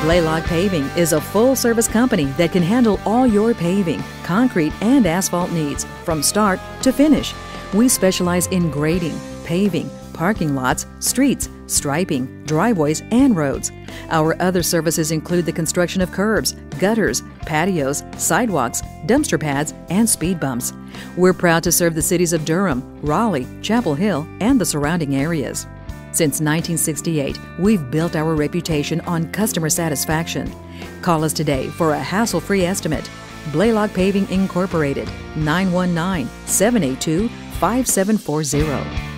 Blalock Paving is a full service company that can handle all your paving, concrete, and asphalt needs from start to finish. We specialize in grading, paving, parking lots, streets, striping, driveways, and roads. Our other services include the construction of curbs, gutters, patios, sidewalks, dumpster pads, and speed bumps. We're proud to serve the cities of Durham, Raleigh, Chapel Hill, and the surrounding areas. Since 1968, we've built our reputation on customer satisfaction. Call us today for a hassle free estimate. Blalock Paving Incorporated, 919 782 5740.